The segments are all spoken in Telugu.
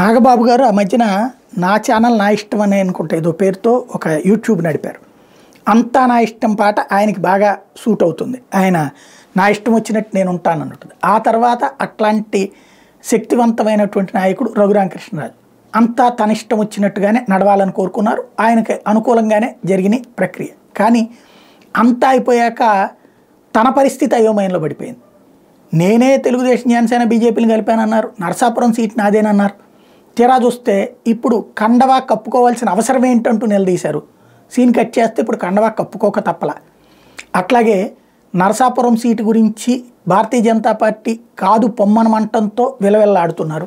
నాగబాబు గారు ఆ మధ్యన నా ఛానల్ నా ఇష్టం అని అనుకుంటే ఏదో పేరుతో ఒక యూట్యూబ్ నడిపారు. అంతా నా ఇష్టం పాట ఆయనకి బాగా సూట్ అవుతుంది. ఆయన నా ఇష్టం వచ్చినట్టు నేను ఉంటాను అన్నట్టు. ఆ తర్వాత అట్లాంటి శక్తివంతమైనటువంటి నాయకుడు రఘురామకృష్ణరాజు అంతా తన ఇష్టం వచ్చినట్టుగానే నడవాలని కోరుకున్నారు. ఆయనకి అనుకూలంగానే జరిగిన ప్రక్రియ. కానీ అంతా అయిపోయాక తన పరిస్థితి అయోమయంలో పడిపోయింది. నేనే తెలుగుదేశం జనసేన బీజేపీని కలిపానన్నారు. నరసాపురం సీట్ నాదేనన్నారు. తీరా చూస్తే ఇప్పుడు కండవా కప్పుకోవాల్సిన అవసరం ఏంటంటూ నిలదీశారు. సీన్ కట్ చేస్తే ఇప్పుడు కండవా కప్పుకోక తప్పల. అట్లాగే నరసాపురం సీటు గురించి భారతీయ జనతా పార్టీ కాదు పొమ్మనమంటంతో విలవిల్లాడుతున్నారు.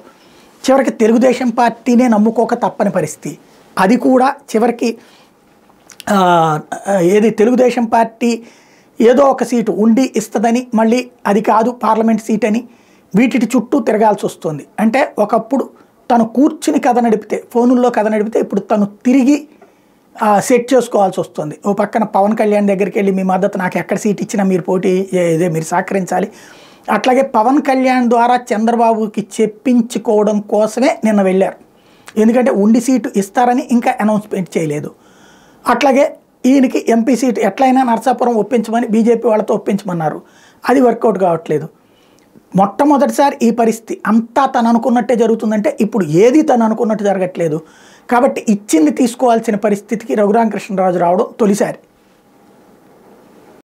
చివరికి తెలుగుదేశం పార్టీనే నమ్ముకోక తప్పని పరిస్థితి. అది కూడా చివరికి ఏది తెలుగుదేశం పార్టీ ఏదో ఒక సీటు ఉండి ఇస్తుందని మళ్ళీ అది కాదు పార్లమెంట్ సీట్ అని వీటి చుట్టూ తిరగాల్సి వస్తుంది. అంటే ఒకప్పుడు తను కూర్చుని కథ నడిపితే ఫోనుల్లో కథ నడిపితే ఇప్పుడు తను తిరిగి సెట్ చేసుకోవాల్సి వస్తుంది. ఓ పక్కన పవన్ కళ్యాణ్ దగ్గరికి వెళ్ళి మీ మద్దతు నాకు ఎక్కడ సీట్ ఇచ్చినా మీరు పోటీ ఇదే మీరు సహకరించాలి. అట్లాగే పవన్ కళ్యాణ్ ద్వారా చంద్రబాబుకి చెప్పించుకోవడం కోసమే నిన్న వెళ్ళారు. ఎందుకంటే ఉండి సీటు ఇస్తారని ఇంకా అనౌన్స్మెంట్ చేయలేదు. అట్లాగే ఈయనకి ఎంపీ సీట్ ఎట్లయినా నర్సాపురం ఒప్పించమని బీజేపీ వాళ్ళతో ఒప్పించమన్నారు. అది వర్కౌట్ కావట్లేదు. మొట్టమొదటిసారి ఈ పరిస్థితి అంతా తను అనుకున్నట్టే జరుగుతుందంటే ఇప్పుడు ఏది తను అనుకున్నట్టు జరగట్లేదు. కాబట్టి ఇచ్చింది తీసుకోవాల్సిన పరిస్థితికి రఘురామకృష్ణరాజు రావడం తొలిసారి.